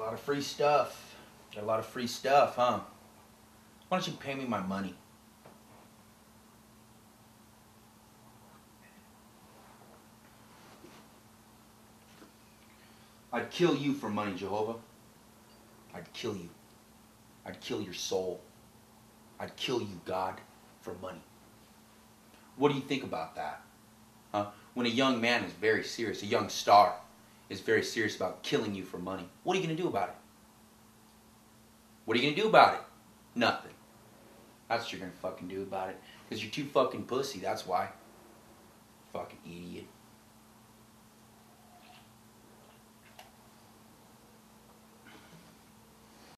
lot of free stuff. Got a lot of free stuff, huh? Why don't you pay me my money? I'd kill you for money, Jehovah. I'd kill you. I'd kill your soul. I'd kill you, God, for money. What do you think about that? Huh? When a young man is very serious, a young star is very serious about killing you for money, what are you going to do about it? What are you going to do about it? Nothing. That's what you're going to fucking do about it. Because you're too fucking pussy, that's why. Fucking idiot.